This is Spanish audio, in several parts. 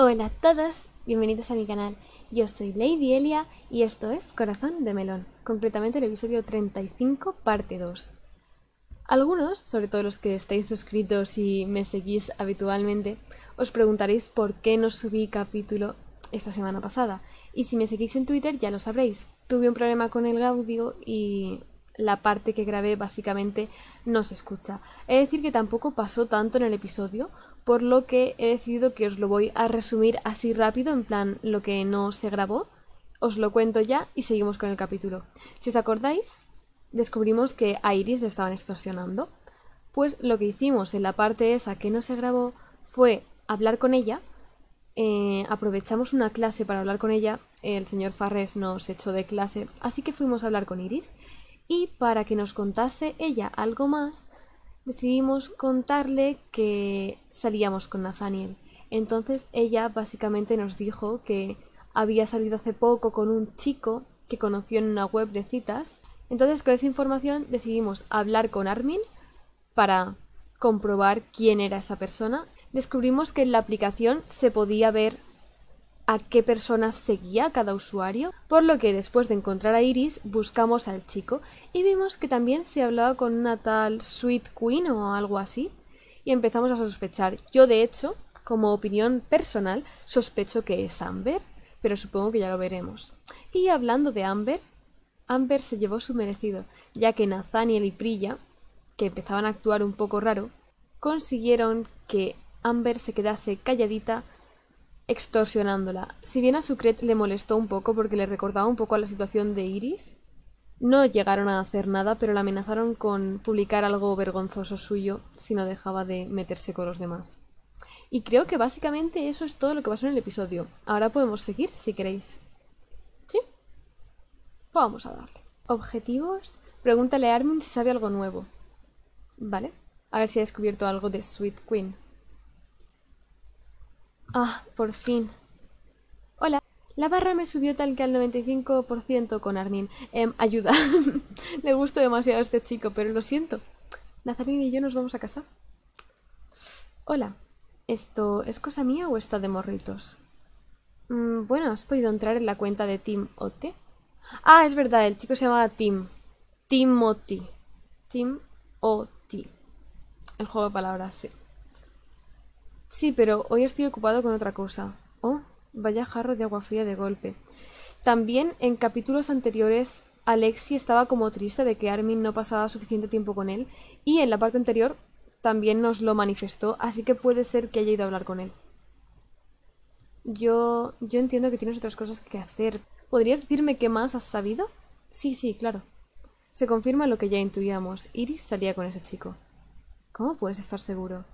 Hola a todos, bienvenidos a mi canal. Yo soy Lady Elia y esto es Corazón de Melón, concretamente el episodio 35, parte 2. Algunos, sobre todo los que estáis suscritos y me seguís habitualmente, os preguntaréis por qué no subí capítulo esta semana pasada. Y si me seguís en Twitter ya lo sabréis. Tuve un problema con el audio y la parte que grabé básicamente no se escucha. Es decir que tampoco pasó tanto en el episodio, por lo que he decidido que os lo voy a resumir así rápido, en plan lo que no se grabó. Os lo cuento ya y seguimos con el capítulo. Si os acordáis, descubrimos que a Iris le estaban extorsionando. Pues lo que hicimos en la parte esa que no se grabó fue hablar con ella. Eh, aprovechamos una clase para hablar con ella. El señor Farres nos echó de clase, así que fuimos a hablar con Iris y para que nos contase ella algo más, decidimos contarle que salíamos con Nathaniel. Entonces ella básicamente nos dijo que había salido hace poco con un chico que conoció en una web de citas. Entonces con esa información decidimos hablar con Armin para comprobar quién era esa persona. Descubrimos que en la aplicación se podía ver a qué personas seguía cada usuario, por lo que después de encontrar a Iris buscamos al chico y vimos que también se hablaba con una tal Sweet Queen o algo así y empezamos a sospechar. Yo de hecho, como opinión personal, sospecho que es Amber, pero supongo que ya lo veremos. Y hablando de Amber, Amber se llevó su merecido, ya que Nathaniel y Prilla, que empezaban a actuar un poco raro, consiguieron que Amber se quedase calladita extorsionándola. Si bien a Sucret le molestó un poco porque le recordaba un poco a la situación de Iris, no llegaron a hacer nada, pero la amenazaron con publicar algo vergonzoso suyo si no dejaba de meterse con los demás. Y creo que básicamente eso es todo lo que pasó en el episodio. Ahora podemos seguir si queréis. ¿Sí? Pues vamos a darle. Objetivos. Pregúntale a Armin si sabe algo nuevo. Vale. A ver si ha descubierto algo de Sweet Queen. Ah, por fin. Hola. La barra me subió tal que al 95% con Armin. Em, ayuda. Le gusto demasiado a este chico, pero lo siento. Nazarín y yo nos vamos a casar. Hola. ¿Esto es cosa mía o está de morritos? Mm, bueno, ¿has podido entrar en la cuenta de Tim Ote? Ah, es verdad, el chico se llamaba Tim. Timothy. Tim Oti. El juego de palabras, sí. Sí, pero hoy estoy ocupado con otra cosa. Oh, vaya jarro de agua fría de golpe. También en capítulos anteriores Alexi estaba como triste de que Armin no pasaba suficiente tiempo con él y en la parte anterior también nos lo manifestó, así que puede ser que haya ido a hablar con él. Yo yo entiendo que tienes otras cosas que hacer. ¿Podrías decirme qué más has sabido? Sí, sí, claro. Se confirma lo que ya intuíamos. Iris salía con ese chico. ¿Cómo puedes estar seguro?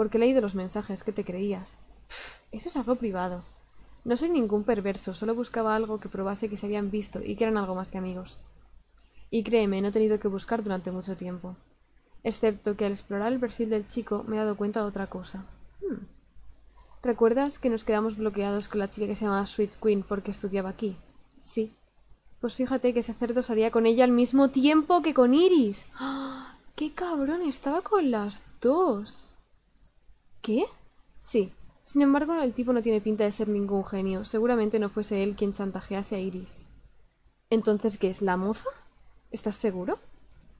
Porque he leído los mensajes que te creías. Eso es algo privado. No soy ningún perverso, solo buscaba algo que probase que se habían visto y que eran algo más que amigos. Y créeme, no he tenido que buscar durante mucho tiempo. Excepto que al explorar el perfil del chico me he dado cuenta de otra cosa. Hmm. ¿Recuerdas que nos quedamos bloqueados con la chica que se llamaba Sweet Queen porque estudiaba aquí? Sí. Pues fíjate que ese cerdo salía con ella al mismo tiempo que con Iris. ¡Ah! ¡Qué cabrón! Estaba con las dos. ¿Qué? Sí. Sin embargo, el tipo no tiene pinta de ser ningún genio. Seguramente no fuese él quien chantajease a Iris. ¿Entonces qué es? ¿La moza? ¿Estás seguro?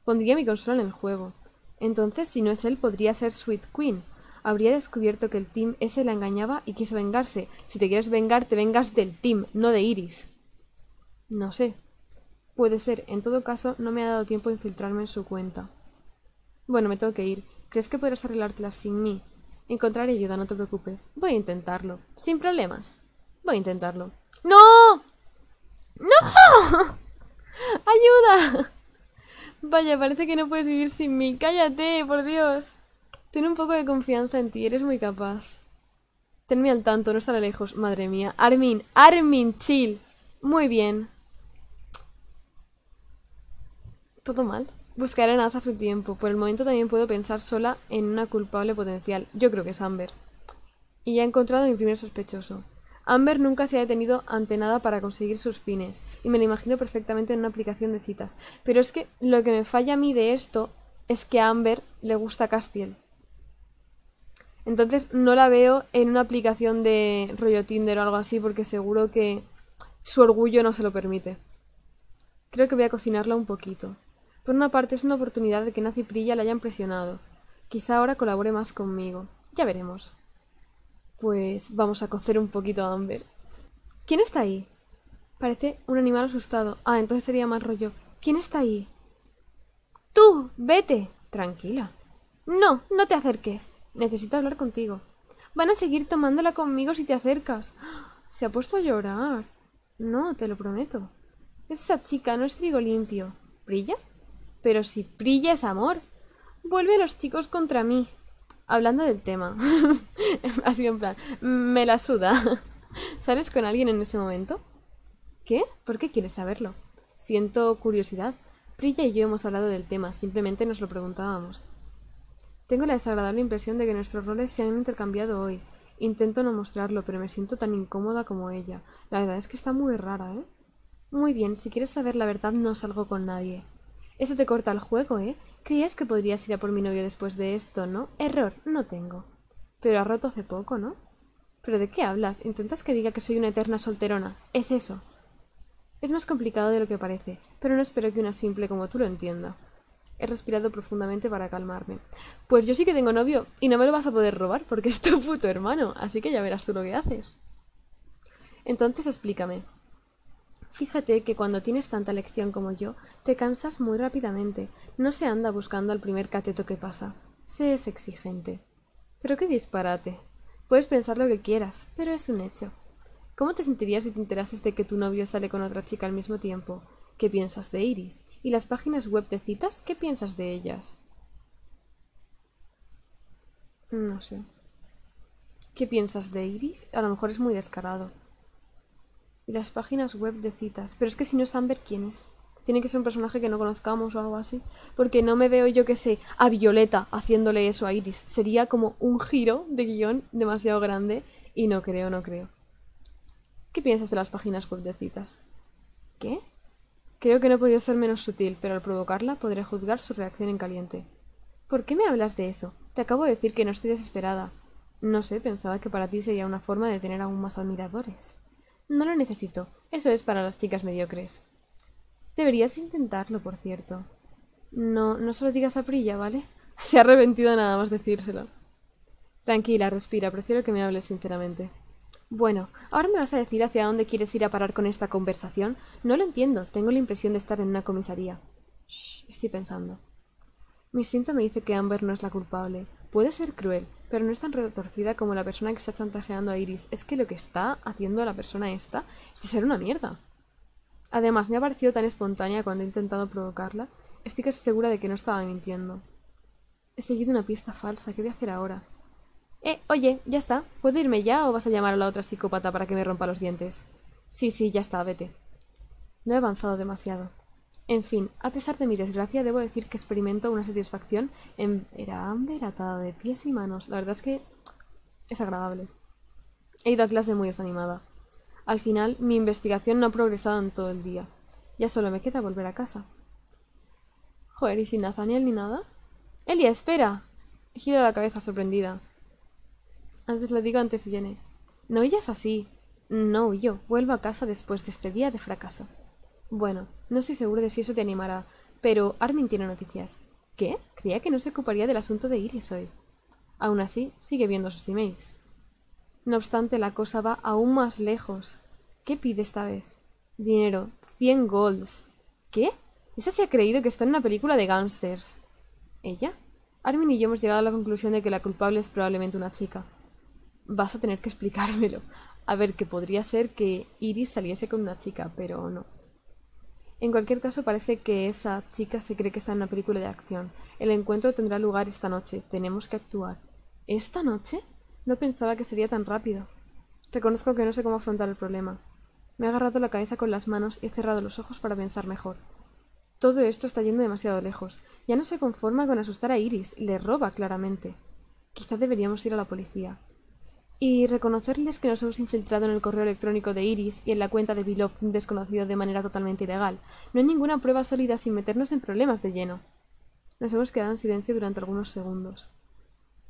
Pondría mi consola en el juego. Entonces, si no es él, podría ser Sweet Queen. Habría descubierto que el team ese la engañaba y quiso vengarse. Si te quieres vengar, te vengas del team, no de Iris. No sé. Puede ser. En todo caso, no me ha dado tiempo a infiltrarme en su cuenta. Bueno, me tengo que ir. ¿Crees que podrás arreglártelas sin mí? Encontraré ayuda, no te preocupes. Voy a intentarlo. Sin problemas. Voy a intentarlo. ¡No! ¡No! ¡Ayuda! Vaya, parece que no puedes vivir sin mí. Cállate, por Dios. Ten un poco de confianza en ti, eres muy capaz. Tenme al tanto, no estaré lejos. Madre mía. Armin, Armin, chill. Muy bien. ¿Todo mal? Buscaré en a su tiempo. Por el momento también puedo pensar sola en una culpable potencial. Yo creo que es Amber. Y ya he encontrado mi primer sospechoso. Amber nunca se ha detenido ante nada para conseguir sus fines, y me lo imagino perfectamente en una aplicación de citas. Pero es que lo que me falla a mí de esto es que a Amber le gusta Castiel. Entonces no la veo en una aplicación de rollo Tinder o algo así porque seguro que su orgullo no se lo permite. Creo que voy a cocinarla un poquito. Por una parte es una oportunidad de que Nazi Prilla la hayan presionado. Quizá ahora colabore más conmigo. Ya veremos. Pues vamos a cocer un poquito a Amber. ¿Quién está ahí? Parece un animal asustado. Ah, entonces sería más rollo. ¿Quién está ahí? Tú, vete. Tranquila. No, no te acerques. Necesito hablar contigo. Van a seguir tomándola conmigo si te acercas. Se ha puesto a llorar. No, te lo prometo. Esa chica no es trigo limpio. ¿Brilla? Pero si brilla es amor. Vuelve a los chicos contra mí. Hablando del tema. Así en plan, me la suda. ¿Sales con alguien en ese momento? ¿Qué? ¿Por qué quieres saberlo? Siento curiosidad. Brilla y yo hemos hablado del tema, simplemente nos lo preguntábamos. Tengo la desagradable impresión de que nuestros roles se han intercambiado hoy. Intento no mostrarlo, pero me siento tan incómoda como ella. La verdad es que está muy rara, ¿eh? Muy bien, si quieres saber la verdad no salgo con nadie. Eso te corta el juego, ¿eh? Creías que podrías ir a por mi novio después de esto, ¿no? Error, no tengo. Pero ha roto hace poco, ¿no? ¿Pero de qué hablas? ¿Intentas que diga que soy una eterna solterona? Es eso. Es más complicado de lo que parece, pero no espero que una simple como tú lo entienda. He respirado profundamente para calmarme. Pues yo sí que tengo novio y no me lo vas a poder robar porque es tu puto hermano, así que ya verás tú lo que haces. Entonces explícame. Fíjate que cuando tienes tanta lección como yo, te cansas muy rápidamente. No se anda buscando al primer cateto que pasa. Se es exigente. Pero qué disparate. Puedes pensar lo que quieras, pero es un hecho. ¿Cómo te sentirías si te enterases de que tu novio sale con otra chica al mismo tiempo? ¿Qué piensas de Iris? ¿Y las páginas web de citas? ¿Qué piensas de ellas? No sé. ¿Qué piensas de Iris? A lo mejor es muy descarado. Las páginas web de citas. Pero es que si no es Amber, ¿quién es? Tiene que ser un personaje que no conozcamos o algo así. Porque no me veo yo que sé a Violeta haciéndole eso a Iris. Sería como un giro de guion demasiado grande. Y no creo, no creo. ¿Qué piensas de las páginas web de citas? ¿Qué? Creo que no he podido ser menos sutil, pero al provocarla podré juzgar su reacción en caliente. ¿Por qué me hablas de eso? Te acabo de decir que no estoy desesperada. No sé, pensaba que para ti sería una forma de tener aún más admiradores. No lo necesito. Eso es para las chicas mediocres. Deberías intentarlo, por cierto. No, no se lo digas a Prilla, ¿vale? Se ha arrepentido nada más decírselo. Tranquila, respira. Prefiero que me hables sinceramente. Bueno, ¿ahora me vas a decir hacia dónde quieres ir a parar con esta conversación? No lo entiendo. Tengo la impresión de estar en una comisaría. Shh, estoy pensando. Mi instinto me dice que Amber no es la culpable. Puede ser cruel, pero no es tan retorcida como la persona que está chantajeando a Iris. Es que lo que está haciendo la persona esta es de ser una mierda. Además, me ha parecido tan espontánea cuando he intentado provocarla. Estoy casi segura de que no estaba mintiendo. He seguido una pista falsa. ¿Qué voy a hacer ahora? Eh, oye, ya está. ¿Puedo irme ya o vas a llamar a la otra psicópata para que me rompa los dientes? Sí, sí, ya está, vete. No he avanzado demasiado. En fin, a pesar de mi desgracia, debo decir que experimento una satisfacción en ver a Amber atada de pies y manos. La verdad es que es agradable. He ido a clase muy desanimada. Al final, mi investigación no ha progresado en todo el día. Ya solo me queda volver a casa. Joder, ¿y sin Nathaniel ni nada? Elia, espera. Gira la cabeza sorprendida. Antes lo digo, antes viene. No huyas así. No yo Vuelvo a casa después de este día de fracaso. Bueno, no estoy seguro de si eso te animará, pero Armin tiene noticias. ¿Qué? Creía que no se ocuparía del asunto de Iris hoy. Aún así, sigue viendo sus emails. No obstante, la cosa va aún más lejos. ¿Qué pide esta vez? Dinero. Cien golds. ¿Qué? Esa se ha creído que está en una película de gángsters. ¿Ella? Armin y yo hemos llegado a la conclusión de que la culpable es probablemente una chica vas a tener que explicármelo. A ver, que podría ser que Iris saliese con una chica, pero no. En cualquier caso, parece que esa chica se cree que está en una película de acción. El encuentro tendrá lugar esta noche. Tenemos que actuar. ¿Esta noche? No pensaba que sería tan rápido. Reconozco que no sé cómo afrontar el problema. Me he agarrado la cabeza con las manos y he cerrado los ojos para pensar mejor. Todo esto está yendo demasiado lejos. Ya no se conforma con asustar a Iris, le roba claramente. Quizá deberíamos ir a la policía. Y reconocerles que nos hemos infiltrado en el correo electrónico de Iris y en la cuenta de Bilov desconocido de manera totalmente ilegal. No hay ninguna prueba sólida sin meternos en problemas de lleno. Nos hemos quedado en silencio durante algunos segundos.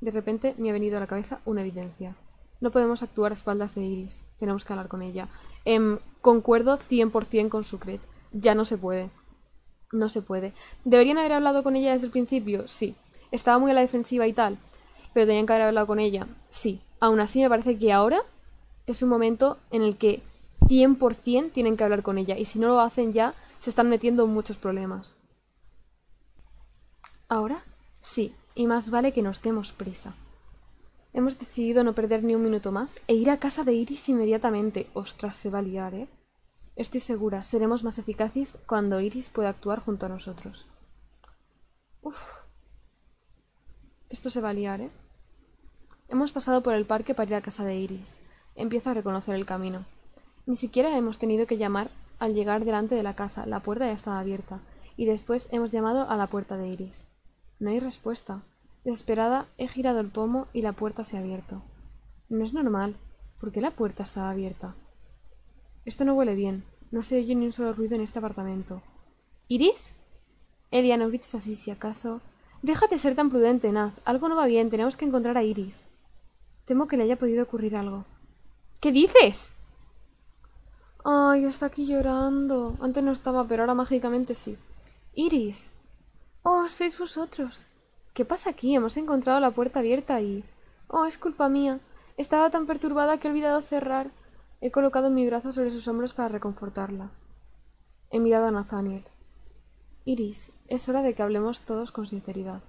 De repente me ha venido a la cabeza una evidencia. No podemos actuar a espaldas de Iris. Tenemos que hablar con ella. Em, concuerdo 100% con Sucret. Ya no se puede. No se puede. ¿Deberían haber hablado con ella desde el principio? Sí. Estaba muy a la defensiva y tal. Pero tenían que haber hablado con ella. Sí. Aún así me parece que ahora es un momento en el que 100% tienen que hablar con ella. Y si no lo hacen ya, se están metiendo en muchos problemas. ¿Ahora? Sí. Y más vale que nos demos prisa. Hemos decidido no perder ni un minuto más e ir a casa de Iris inmediatamente. Ostras, se va a liar, ¿eh? Estoy segura, seremos más eficaces cuando Iris pueda actuar junto a nosotros. Uf. Esto se va a liar, ¿eh? Hemos pasado por el parque para ir a casa de Iris. Empiezo a reconocer el camino. Ni siquiera hemos tenido que llamar al llegar delante de la casa. La puerta ya estaba abierta. Y después hemos llamado a la puerta de Iris. No hay respuesta. Desesperada, he girado el pomo y la puerta se ha abierto. No es normal. ¿Por qué la puerta estaba abierta? Esto no huele bien. No se oye ni un solo ruido en este apartamento. ¿Iris? Elia, no grites así, si acaso. Déjate ser tan prudente, Naz. Algo no va bien. Tenemos que encontrar a Iris. Temo que le haya podido ocurrir algo. ¿Qué dices? Ay, está aquí llorando. Antes no estaba, pero ahora mágicamente sí. Iris. Oh, sois vosotros. ¿Qué pasa aquí? Hemos encontrado la puerta abierta y... Oh, es culpa mía. Estaba tan perturbada que he olvidado cerrar. He colocado mi brazo sobre sus hombros para reconfortarla. He mirado a Nathaniel. Iris, es hora de que hablemos todos con sinceridad.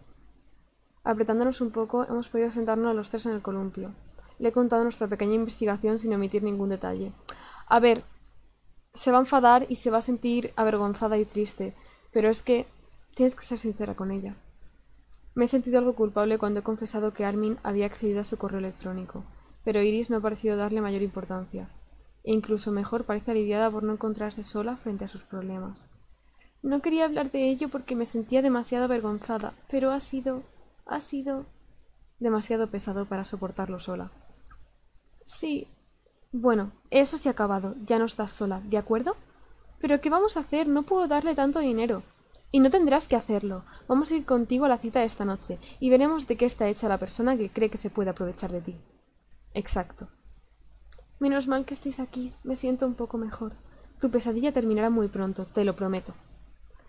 Apretándonos un poco, hemos podido sentarnos los tres en el columpio. Le he contado nuestra pequeña investigación sin omitir ningún detalle. A ver, se va a enfadar y se va a sentir avergonzada y triste, pero es que tienes que ser sincera con ella. Me he sentido algo culpable cuando he confesado que Armin había accedido a su correo electrónico, pero Iris no ha parecido darle mayor importancia, e incluso mejor parece aliviada por no encontrarse sola frente a sus problemas. No quería hablar de ello porque me sentía demasiado avergonzada, pero ha sido. Ha sido. demasiado pesado para soportarlo sola. Sí. Bueno, eso se ha acabado, ya no estás sola, ¿de acuerdo? Pero ¿qué vamos a hacer? No puedo darle tanto dinero. Y no tendrás que hacerlo. Vamos a ir contigo a la cita esta noche y veremos de qué está hecha la persona que cree que se puede aprovechar de ti. Exacto. Menos mal que estéis aquí. Me siento un poco mejor. Tu pesadilla terminará muy pronto, te lo prometo.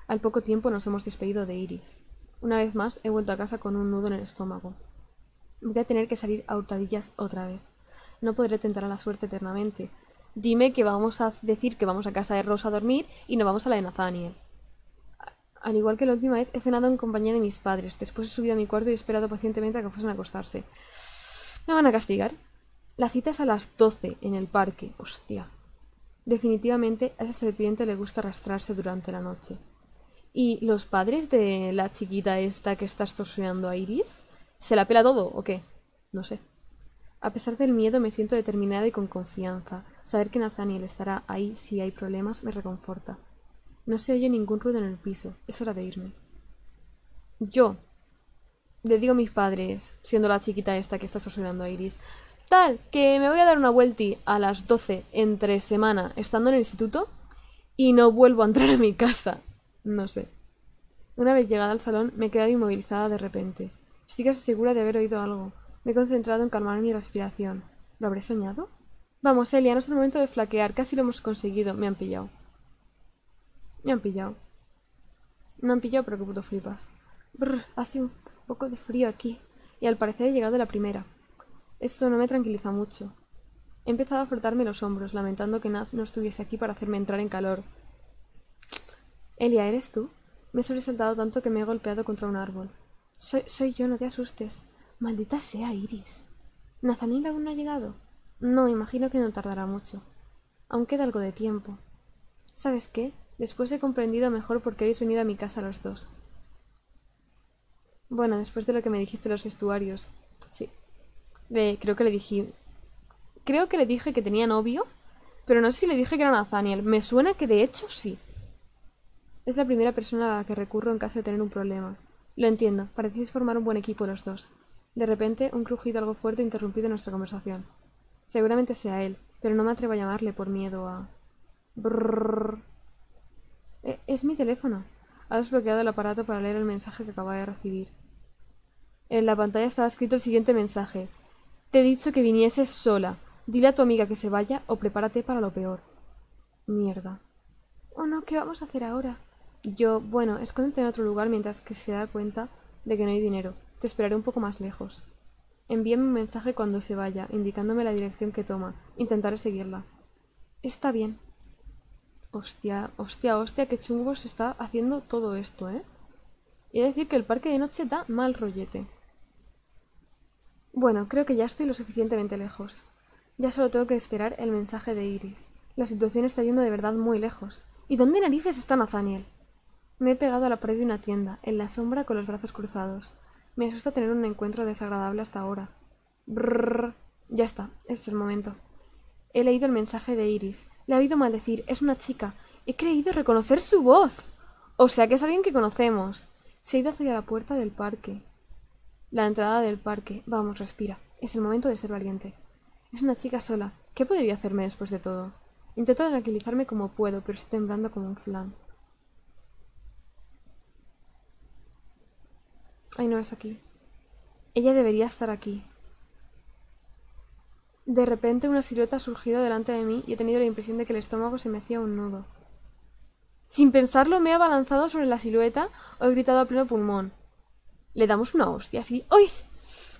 Al poco tiempo nos hemos despedido de Iris. Una vez más he vuelto a casa con un nudo en el estómago. Voy a tener que salir a hurtadillas otra vez. No podré tentar a la suerte eternamente. Dime que vamos a decir que vamos a casa de Rosa a dormir y no vamos a la de Nathaniel. Al igual que la última vez, he cenado en compañía de mis padres. Después he subido a mi cuarto y he esperado pacientemente a que fuesen a acostarse. ¿Me van a castigar? La cita es a las doce en el parque. Hostia. Definitivamente a esa serpiente le gusta arrastrarse durante la noche. ¿Y los padres de la chiquita esta que está extorsionando a Iris? ¿Se la pela todo o qué? No sé. A pesar del miedo me siento determinada y con confianza. Saber que Nathaniel estará ahí si hay problemas me reconforta. No se oye ningún ruido en el piso. Es hora de irme. Yo. Le digo a mis padres, siendo la chiquita esta que está susurrando a Iris, tal, que me voy a dar una vuelta a las 12 entre semana estando en el instituto y no vuelvo a entrar a mi casa. No sé. Una vez llegada al salón me he quedado inmovilizada de repente. Estoy casi segura de haber oído algo. Me he concentrado en calmar mi respiración. ¿Lo habré soñado? Vamos, Elia, no es el momento de flaquear. Casi lo hemos conseguido. Me han pillado. Me han pillado. Me han pillado, pero qué puto flipas. Brr, hace un poco de frío aquí. Y al parecer he llegado la primera. Esto no me tranquiliza mucho. He empezado a frotarme los hombros, lamentando que Naz no estuviese aquí para hacerme entrar en calor. Elia, ¿eres tú? Me he sobresaltado tanto que me he golpeado contra un árbol. Soy, soy yo, no te asustes. Maldita sea, Iris. ¿Nathaniel aún no ha llegado? No, imagino que no tardará mucho. Aún queda algo de tiempo. ¿Sabes qué? Después he comprendido mejor por qué habéis venido a mi casa los dos. Bueno, después de lo que me dijiste los vestuarios. Sí. creo que le dije. Creo que le dije que tenía novio. Pero no sé si le dije que era Nathaniel. Me suena que de hecho sí. Es la primera persona a la que recurro en caso de tener un problema. Lo entiendo. Parecéis formar un buen equipo los dos. De repente, un crujido algo fuerte interrumpido nuestra conversación. Seguramente sea él, pero no me atrevo a llamarle por miedo a. Brrr. Eh, es mi teléfono. Ha desbloqueado el aparato para leer el mensaje que acaba de recibir. En la pantalla estaba escrito el siguiente mensaje. Te he dicho que vinieses sola. Dile a tu amiga que se vaya o prepárate para lo peor. Mierda. Oh no, ¿qué vamos a hacer ahora? Yo, bueno, escóndete en otro lugar mientras que se da cuenta de que no hay dinero. Te esperaré un poco más lejos. Envíame un mensaje cuando se vaya, indicándome la dirección que toma. Intentaré seguirla. Está bien. Hostia, hostia, hostia, qué chungo se está haciendo todo esto, ¿eh? Y decir que el parque de noche da mal rollete. Bueno, creo que ya estoy lo suficientemente lejos. Ya solo tengo que esperar el mensaje de Iris. La situación está yendo de verdad muy lejos. ¿Y dónde narices está Nathaniel? Me he pegado a la pared de una tienda, en la sombra con los brazos cruzados. Me asusta tener un encuentro desagradable hasta ahora. Brrr. Ya está, ese es el momento. He leído el mensaje de Iris. Le he oído maldecir. Es una chica. He creído reconocer su voz. O sea que es alguien que conocemos. Se ha ido hacia la puerta del parque. La entrada del parque. Vamos, respira. Es el momento de ser valiente. Es una chica sola. ¿Qué podría hacerme después de todo? Intento tranquilizarme como puedo, pero estoy temblando como un flan. Ay, no es aquí. Ella debería estar aquí. De repente una silueta ha surgido delante de mí y he tenido la impresión de que el estómago se me hacía un nudo. Sin pensarlo me he abalanzado sobre la silueta o he gritado a pleno pulmón. Le damos una hostia así. ¡Ay!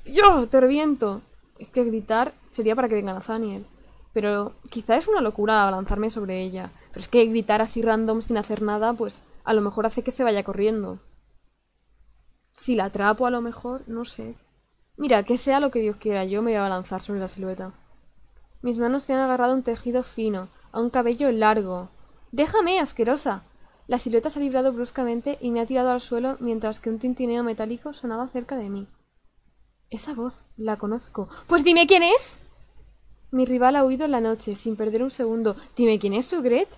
¡Yo! ¡Te reviento! Es que gritar sería para que venga Nathaniel. Pero quizá es una locura abalanzarme sobre ella. Pero es que gritar así random sin hacer nada, pues a lo mejor hace que se vaya corriendo. Si la atrapo a lo mejor, no sé. Mira, que sea lo que Dios quiera, yo me voy a abalanzar sobre la silueta. Mis manos se han agarrado a un tejido fino, a un cabello largo. ¡Déjame, asquerosa! La silueta se ha librado bruscamente y me ha tirado al suelo mientras que un tintineo metálico sonaba cerca de mí. Esa voz, la conozco. Pues dime quién es. Mi rival ha huido en la noche, sin perder un segundo. Dime quién es, Sugret.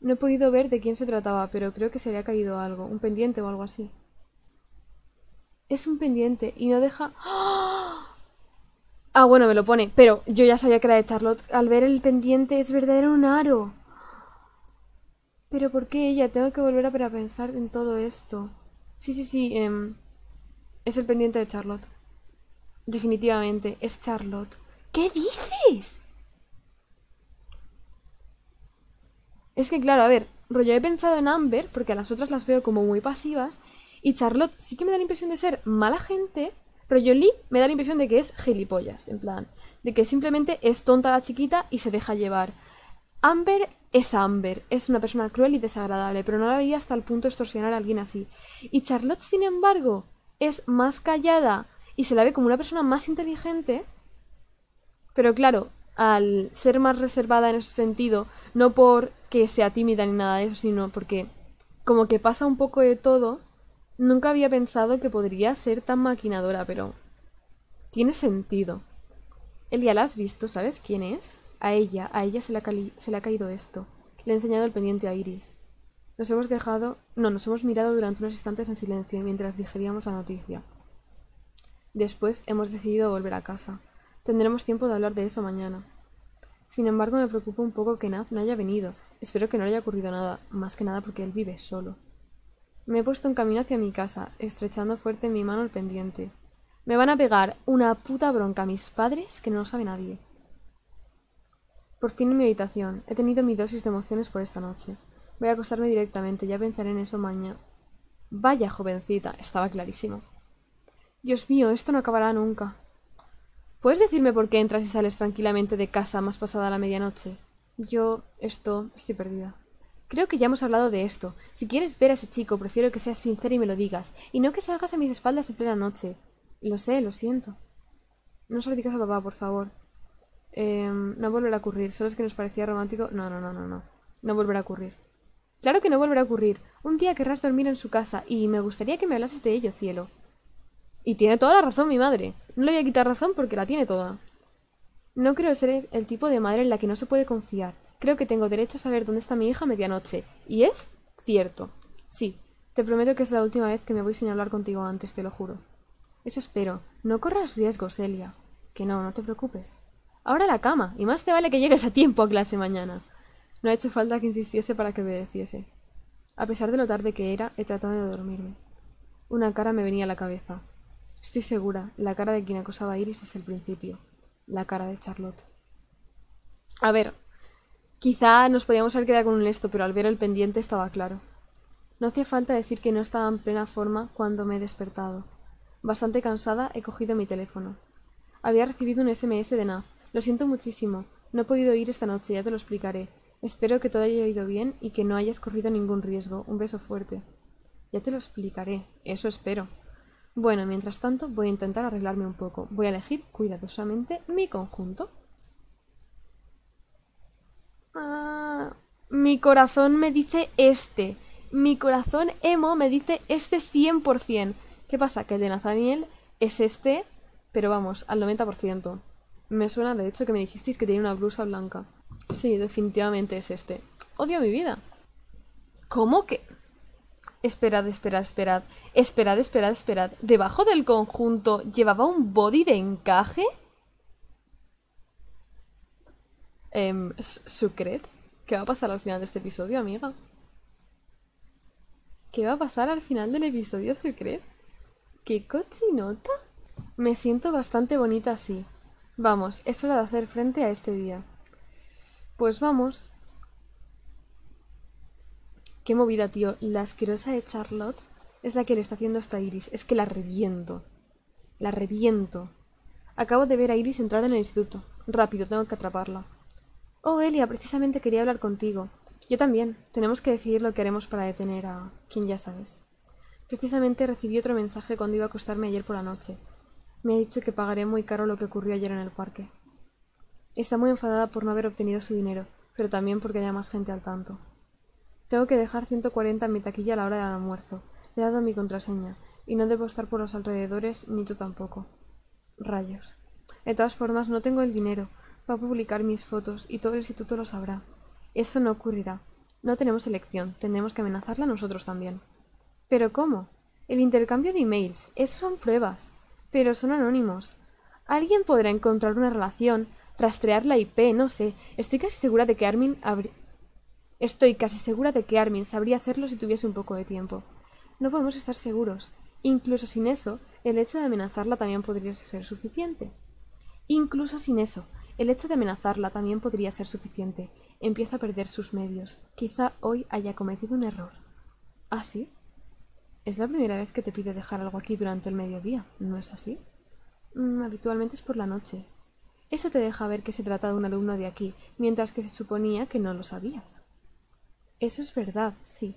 No he podido ver de quién se trataba, pero creo que se le ha caído algo, un pendiente o algo así. Es un pendiente y no deja... ¡Ah! ah, bueno, me lo pone, pero yo ya sabía que era de Charlotte. Al ver el pendiente es verdadero un aro. Pero ¿por qué ella? Tengo que volver a pensar en todo esto. Sí, sí, sí. Em, es el pendiente de Charlotte. Definitivamente, es Charlotte. ¿Qué dices? Es que claro, a ver, rollo he pensado en Amber, porque a las otras las veo como muy pasivas, y Charlotte sí que me da la impresión de ser mala gente, rollo Lee me da la impresión de que es gilipollas, en plan, de que simplemente es tonta la chiquita y se deja llevar. Amber es Amber, es una persona cruel y desagradable, pero no la veía hasta el punto de extorsionar a alguien así. Y Charlotte, sin embargo, es más callada y se la ve como una persona más inteligente, pero claro, al ser más reservada en ese sentido, no porque sea tímida ni nada de eso, sino porque como que pasa un poco de todo, nunca había pensado que podría ser tan maquinadora, pero tiene sentido. Elia, ¿la has visto? ¿Sabes quién es? A ella, a ella se le, ha caído esto. Le he enseñado el pendiente a Iris. Nos hemos dejado... No, nos hemos mirado durante unos instantes en silencio mientras digeríamos la noticia. Después hemos decidido volver a casa. Tendremos tiempo de hablar de eso mañana. Sin embargo, me preocupa un poco que Naz no haya venido. Espero que no le haya ocurrido nada, más que nada porque él vive solo. Me he puesto en camino hacia mi casa, estrechando fuerte en mi mano el pendiente. Me van a pegar una puta bronca a mis padres que no lo sabe nadie. Por fin en mi habitación. He tenido mi dosis de emociones por esta noche. Voy a acostarme directamente, ya pensaré en eso mañana. Vaya, jovencita, estaba clarísimo. Dios mío, esto no acabará nunca. ¿Puedes decirme por qué entras y sales tranquilamente de casa más pasada la medianoche? Yo, esto, estoy perdida. Creo que ya hemos hablado de esto. Si quieres ver a ese chico, prefiero que seas sincera y me lo digas, y no que salgas a mis espaldas en plena noche. Lo sé, lo siento. No se lo a papá, por favor. Em, no volverá a ocurrir. Solo es que nos parecía romántico. No, no, no, no, no. No volverá a ocurrir. Claro que no volverá a ocurrir. Un día querrás dormir en su casa y me gustaría que me hablases de ello, cielo. Y tiene toda la razón mi madre. No le voy a quitar razón porque la tiene toda. No creo ser el tipo de madre en la que no se puede confiar. Creo que tengo derecho a saber dónde está mi hija a medianoche. Y es cierto. Sí, te prometo que es la última vez que me voy sin hablar contigo antes, te lo juro. Eso espero. No corras riesgos, Elia. Que no, no te preocupes. Ahora la cama, y más te vale que llegues a tiempo a clase mañana. No ha hecho falta que insistiese para que obedeciese. A pesar de lo tarde que era, he tratado de dormirme. Una cara me venía a la cabeza. Estoy segura, la cara de quien acosaba a Iris desde el principio. La cara de Charlotte. A ver, quizá nos podíamos haber quedado con un esto, pero al ver el pendiente estaba claro. No hacía falta decir que no estaba en plena forma cuando me he despertado. Bastante cansada, he cogido mi teléfono. Había recibido un SMS de Na. Lo siento muchísimo. No he podido ir esta noche, ya te lo explicaré. Espero que todo haya ido bien y que no hayas corrido ningún riesgo. Un beso fuerte. Ya te lo explicaré. Eso espero. Bueno, mientras tanto voy a intentar arreglarme un poco. Voy a elegir cuidadosamente mi conjunto. Ah, mi corazón me dice este. Mi corazón emo me dice este 100%. ¿Qué pasa? Que el de Nathaniel es este, pero vamos, al 90%. Me suena de hecho que me dijisteis que tenía una blusa blanca. Sí, definitivamente es este. Odio mi vida. ¿Cómo que...? Esperad, esperad, esperad. Esperad, esperad, esperad. ¿Debajo del conjunto llevaba un body de encaje? Eh, ¿Sucret? ¿Qué va a pasar al final de este episodio, amiga? ¿Qué va a pasar al final del episodio, Sucret? ¿Qué cochinota? Me siento bastante bonita así. Vamos, es hora de hacer frente a este día. Pues vamos. Qué movida, tío. La asquerosa de Charlotte es la que le está haciendo esta Iris. Es que la reviento. La reviento. Acabo de ver a Iris entrar en el instituto. Rápido, tengo que atraparla. Oh, Elia, precisamente quería hablar contigo. Yo también. Tenemos que decidir lo que haremos para detener a... quien ya sabes. Precisamente recibí otro mensaje cuando iba a acostarme ayer por la noche. Me ha dicho que pagaré muy caro lo que ocurrió ayer en el parque. Está muy enfadada por no haber obtenido su dinero, pero también porque haya más gente al tanto. Tengo que dejar 140 en mi taquilla a la hora del almuerzo. Le he dado mi contraseña, y no debo estar por los alrededores, ni tú tampoco. Rayos. De todas formas, no tengo el dinero. A publicar mis fotos, y todo el instituto lo sabrá. Eso no ocurrirá. No tenemos elección, tendremos que amenazarla nosotros también. ¿Pero cómo? El intercambio de emails, eso son pruebas. Pero son anónimos. Alguien podrá encontrar una relación, rastrear la IP, no sé. Estoy casi segura de que Armin habría... Estoy casi segura de que Armin sabría hacerlo si tuviese un poco de tiempo. No podemos estar seguros. Incluso sin eso, el hecho de amenazarla también podría ser suficiente. Incluso sin eso, el hecho de amenazarla también podría ser suficiente. Empieza a perder sus medios. Quizá hoy haya cometido un error. ¿Ah, sí? Es la primera vez que te pide dejar algo aquí durante el mediodía, ¿no es así? Mm, habitualmente es por la noche. Eso te deja ver que se trata de un alumno de aquí, mientras que se suponía que no lo sabías. Eso es verdad, sí.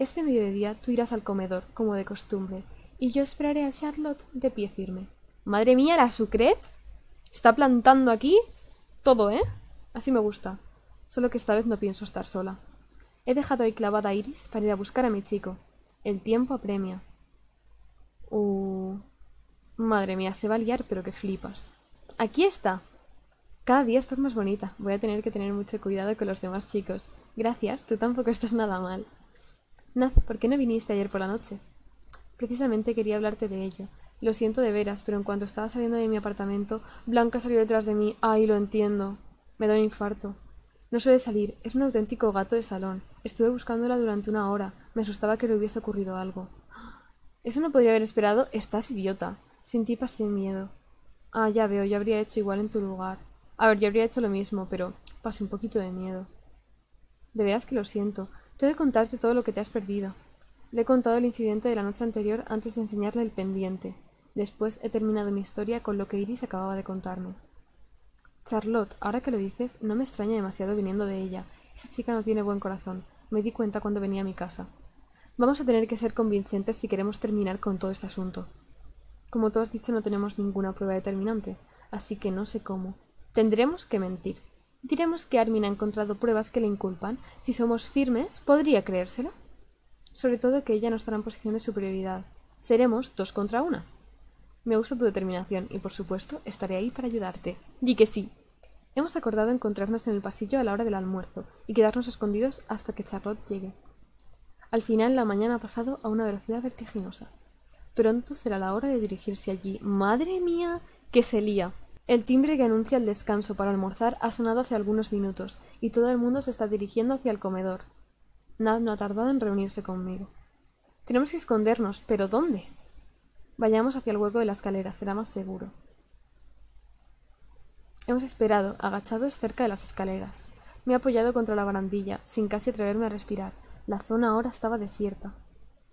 Este mediodía tú irás al comedor, como de costumbre, y yo esperaré a Charlotte de pie firme. Madre mía, la Sucret. Está plantando aquí todo, ¿eh? Así me gusta. Solo que esta vez no pienso estar sola. He dejado ahí clavada a Iris para ir a buscar a mi chico. El tiempo apremia. Uh. Madre mía, se va a liar, pero que flipas. Aquí está. Cada día estás más bonita. Voy a tener que tener mucho cuidado con los demás chicos. Gracias, tú tampoco estás nada mal. Naz, ¿por qué no viniste ayer por la noche? Precisamente quería hablarte de ello. Lo siento de veras, pero en cuanto estaba saliendo de mi apartamento, Blanca salió detrás de mí. Ay, lo entiendo. Me da un infarto. No suele salir, es un auténtico gato de salón. Estuve buscándola durante una hora. Me asustaba que le hubiese ocurrido algo. Eso no podría haber esperado. Estás idiota. Sin ti pasé miedo. Ah, ya veo, yo habría hecho igual en tu lugar. A ver, yo habría hecho lo mismo, pero pasé un poquito de miedo. De veras que lo siento. Tengo que contarte todo lo que te has perdido. Le he contado el incidente de la noche anterior antes de enseñarle el pendiente. Después he terminado mi historia con lo que Iris acababa de contarme. Charlotte, ahora que lo dices, no me extraña demasiado viniendo de ella. Esa chica no tiene buen corazón. Me di cuenta cuando venía a mi casa. Vamos a tener que ser convincentes si queremos terminar con todo este asunto. Como tú has dicho, no tenemos ninguna prueba determinante, así que no sé cómo. Tendremos que mentir. Diremos que Armin ha encontrado pruebas que le inculpan. Si somos firmes, ¿podría creérselo? Sobre todo que ella no estará en posición de superioridad. Seremos dos contra una. Me gusta tu determinación y, por supuesto, estaré ahí para ayudarte. Di que sí. Hemos acordado encontrarnos en el pasillo a la hora del almuerzo y quedarnos escondidos hasta que Charlotte llegue. Al final, la mañana ha pasado a una velocidad vertiginosa. Pronto será la hora de dirigirse allí. ¡Madre mía! ¡Que se lía! El timbre que anuncia el descanso para almorzar ha sonado hace algunos minutos, y todo el mundo se está dirigiendo hacia el comedor. Nad no ha tardado en reunirse conmigo. Tenemos que escondernos, pero ¿dónde? Vayamos hacia el hueco de la escalera, será más seguro. Hemos esperado, agachados cerca de las escaleras. Me he apoyado contra la barandilla, sin casi atreverme a respirar. La zona ahora estaba desierta.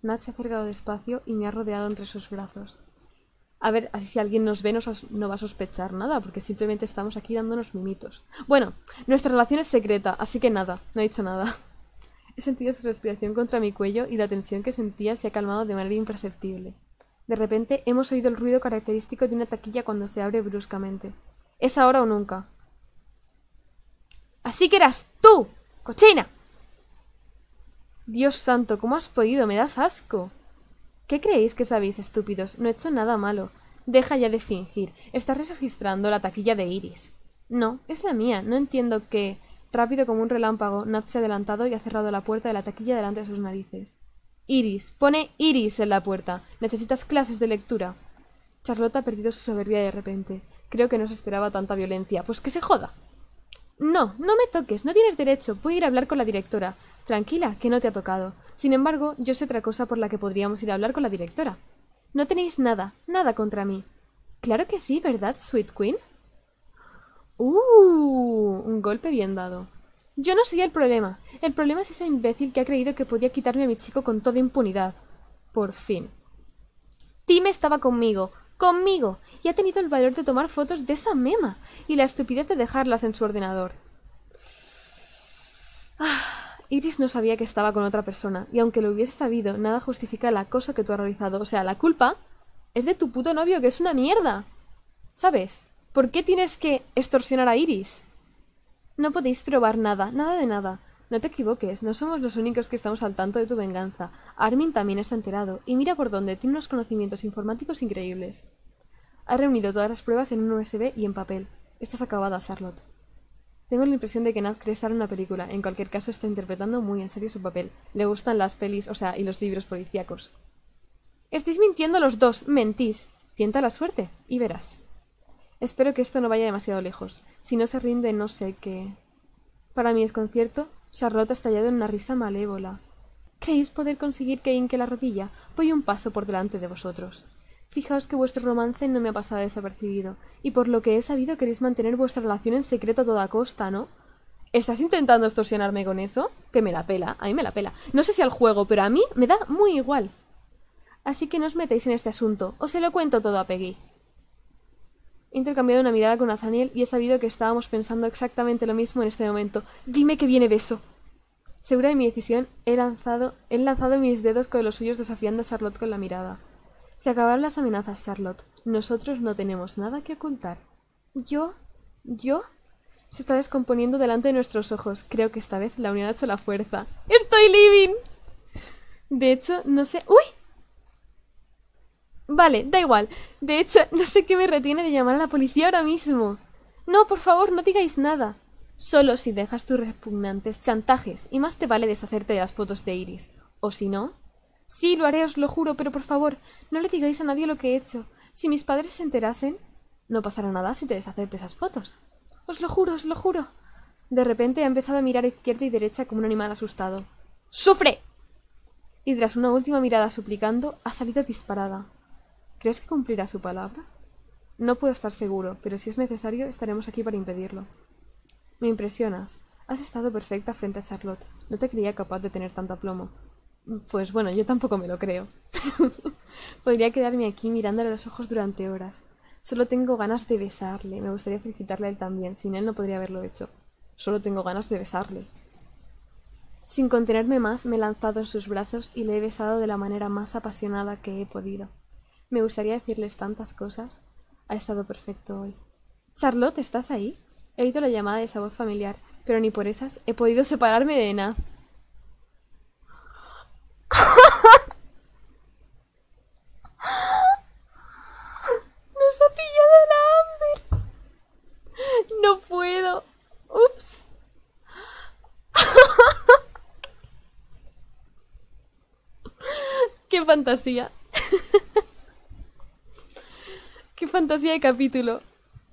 Nat se ha acercado despacio y me ha rodeado entre sus brazos. A ver, así si alguien nos ve no va a sospechar nada, porque simplemente estamos aquí dándonos mimitos. Bueno, nuestra relación es secreta, así que nada, no he dicho nada. He sentido su respiración contra mi cuello y la tensión que sentía se ha calmado de manera imperceptible. De repente hemos oído el ruido característico de una taquilla cuando se abre bruscamente. Es ahora o nunca. Así que eras tú, cochina. Dios santo, ¿cómo has podido? Me das asco. ¿Qué creéis que sabéis, estúpidos? No he hecho nada malo. Deja ya de fingir. Estás registrando la taquilla de Iris. No, es la mía. No entiendo que... Rápido como un relámpago, Nat se ha adelantado y ha cerrado la puerta de la taquilla delante de sus narices. Iris, pone Iris en la puerta. Necesitas clases de lectura. Charlotte ha perdido su soberbia de repente. Creo que no se esperaba tanta violencia. Pues que se joda. No, no me toques, no tienes derecho. A ir a hablar con la directora. Tranquila, que no te ha tocado. Sin embargo, yo sé otra cosa por la que podríamos ir a hablar con la directora. No tenéis nada, nada contra mí. Claro que sí, ¿verdad, Sweet Queen? Uh, un golpe bien dado. Yo no soy el problema. El problema es ese imbécil que ha creído que podía quitarme a mi chico con toda impunidad. Por fin. Tim estaba conmigo, conmigo, y ha tenido el valor de tomar fotos de esa mema y la estupidez de dejarlas en su ordenador. Ah, Iris no sabía que estaba con otra persona, y aunque lo hubiese sabido, nada justifica la cosa que tú has realizado. O sea, la culpa es de tu puto novio, que es una mierda. ¿Sabes? ¿Por qué tienes que extorsionar a Iris? No podéis probar nada, nada de nada. No te equivoques, no somos los únicos que estamos al tanto de tu venganza. Armin también está enterado, y mira por dónde, tiene unos conocimientos informáticos increíbles. Ha reunido todas las pruebas en un USB y en papel. Estás acabada, Charlotte. Tengo la impresión de que Nat cree estar en una película. En cualquier caso, está interpretando muy en serio su papel. Le gustan las pelis, o sea, y los libros policíacos. Estáis mintiendo los dos, mentís. Tienta la suerte, y verás. Espero que esto no vaya demasiado lejos. Si no se rinde, no sé qué. Para mi desconcierto, Charlotte ha estallado en una risa malévola. ¿Creéis poder conseguir que hinque la rodilla? Voy un paso por delante de vosotros. Fijaos que vuestro romance no me ha pasado desapercibido, y por lo que he sabido queréis mantener vuestra relación en secreto a toda costa, ¿no? ¿Estás intentando extorsionarme con eso? Que me la pela, a mí me la pela. No sé si al juego, pero a mí me da muy igual. Así que no os metéis en este asunto, os se lo cuento todo a Peggy. He intercambiado una mirada con Nathaniel y he sabido que estábamos pensando exactamente lo mismo en este momento. Dime que viene beso. Segura de mi decisión, he lanzado, he lanzado mis dedos con los suyos desafiando a Charlotte con la mirada. Se acabaron las amenazas, Charlotte. Nosotros no tenemos nada que ocultar. ¿Yo? ¿Yo? Se está descomponiendo delante de nuestros ojos. Creo que esta vez la unión ha hecho la fuerza. ¡Estoy living! De hecho, no sé... ¡Uy! Vale, da igual. De hecho, no sé qué me retiene de llamar a la policía ahora mismo. No, por favor, no digáis nada. Solo si dejas tus repugnantes chantajes, y más te vale deshacerte de las fotos de Iris. O si no... Sí, lo haré, os lo juro, pero por favor, no le digáis a nadie lo que he hecho. Si mis padres se enterasen, no pasará nada si te deshaces de esas fotos. Os lo juro, os lo juro. De repente ha empezado a mirar izquierda y derecha como un animal asustado. ¡Sufre! Y tras una última mirada suplicando, ha salido disparada. ¿Crees que cumplirá su palabra? No puedo estar seguro, pero si es necesario estaremos aquí para impedirlo. Me impresionas. Has estado perfecta frente a Charlotte. No te creía capaz de tener tanto aplomo. Pues bueno, yo tampoco me lo creo. Podría quedarme aquí mirándole a los ojos durante horas. Solo tengo ganas de besarle. Me gustaría felicitarle a él también. Sin él no podría haberlo hecho. Solo tengo ganas de besarle. Sin contenerme más, me he lanzado en sus brazos y le he besado de la manera más apasionada que he podido. Me gustaría decirles tantas cosas. Ha estado perfecto hoy. Charlotte, ¿estás ahí? He oído la llamada de esa voz familiar, pero ni por esas he podido separarme de Naz. ¡Nos ha pillado la Amber! No puedo. Ups. ¡Qué fantasía! Fantasía de capítulo.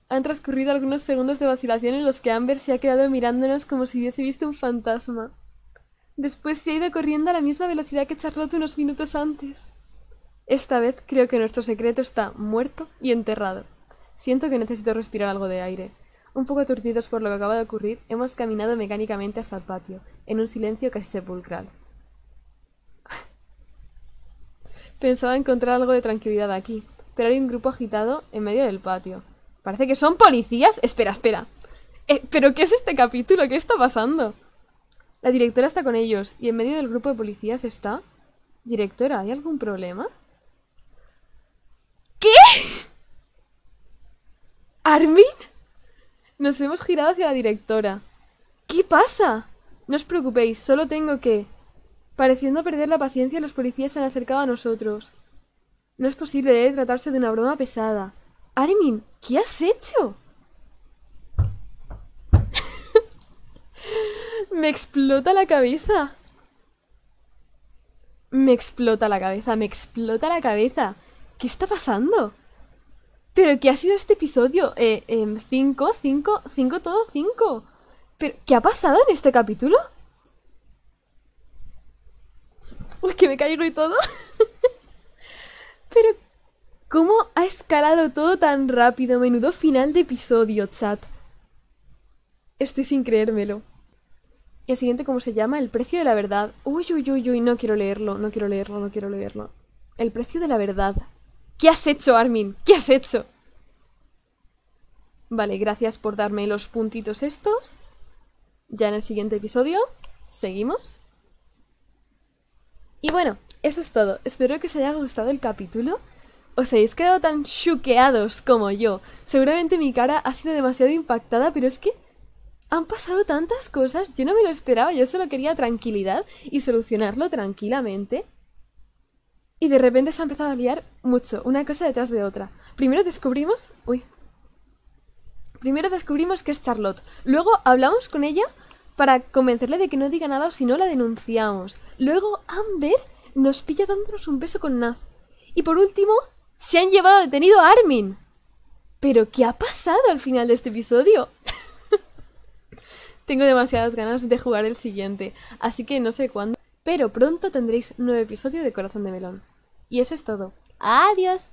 Han transcurrido algunos segundos de vacilación en los que Amber se ha quedado mirándonos como si hubiese visto un fantasma. Después se ha ido corriendo a la misma velocidad que Charlotte unos minutos antes. Esta vez creo que nuestro secreto está muerto y enterrado. Siento que necesito respirar algo de aire. Un poco aturdidos por lo que acaba de ocurrir, hemos caminado mecánicamente hasta el patio, en un silencio casi sepulcral. Pensaba encontrar algo de tranquilidad aquí, pero hay un grupo agitado en medio del patio. Parece que son policías. Espera, espera. Eh, ¿Pero qué es este capítulo? ¿Qué está pasando? La directora está con ellos y en medio del grupo de policías está... Directora, ¿hay algún problema? ¿Qué? ¿Armin? Nos hemos girado hacia la directora. ¿Qué pasa? No os preocupéis, solo tengo que... Pareciendo perder la paciencia, los policías se han acercado a nosotros. No es posible, debe tratarse de una broma pesada. Armin, ¿qué has hecho? Me explota la cabeza. Me explota la cabeza, me explota la cabeza. ¿Qué está pasando? ¿Pero qué ha sido este episodio? Eh, eh, cinco, cinco, cinco, todo cinco. ¿Pero qué ha pasado en este capítulo? Uy, que me caigo y todo. Pero, ¿cómo ha escalado todo tan rápido? Menudo final de episodio, chat. Estoy sin creérmelo. El siguiente, ¿cómo se llama? El precio de la verdad. Uy, uy, uy, uy, no quiero leerlo, no quiero leerlo, no quiero leerlo. El precio de la verdad. ¿Qué has hecho, Armin? ¿Qué has hecho? Vale, gracias por darme los puntitos estos. Ya en el siguiente episodio, seguimos. Y bueno, eso es todo. Espero que os haya gustado el capítulo. Os habéis quedado tan chuqueados como yo. Seguramente mi cara ha sido demasiado impactada, pero es que han pasado tantas cosas. Yo no me lo esperaba, yo solo quería tranquilidad y solucionarlo tranquilamente. Y de repente se ha empezado a liar mucho, una cosa detrás de otra. Primero descubrimos... Uy. Primero descubrimos que es Charlotte. Luego hablamos con ella para convencerle de que no diga nada o si no la denunciamos. Luego Amber nos pilla dándonos un beso con Naz. Y por último, se han llevado detenido a Armin. ¿Pero qué ha pasado al final de este episodio? Tengo demasiadas ganas de jugar el siguiente, así que no sé cuándo. Pero pronto tendréis nuevo episodio de Corazón de Melón. Y eso es todo. Adiós.